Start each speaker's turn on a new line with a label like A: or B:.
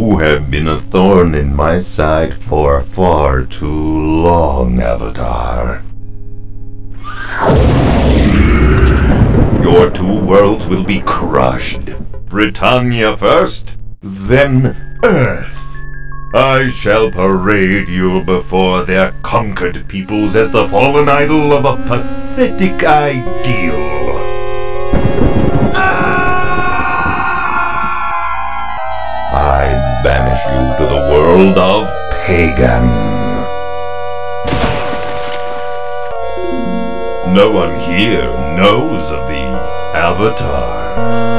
A: You have been a thorn in my side for far too long, Avatar. Your two worlds will be crushed. Britannia first, then Earth. I shall parade you before their conquered peoples as the fallen idol of a pathetic ideal. Banish you to the world of Pagan. No one here knows of the Avatar.